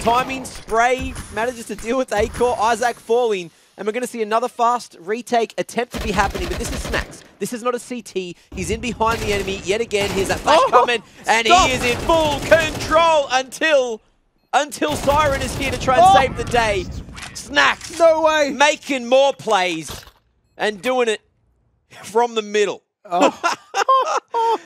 timing, spray manages to deal with A-Core, Isaac falling, and we're going to see another fast retake attempt to be happening, but this is Snax. This is not a CT. He's in behind the enemy yet again. Here's that flash Oh, coming, and stop. he is in full control until until Siren is here to try and Oh. save the day. Snax, No way. making more plays and doing it from the middle. Oh.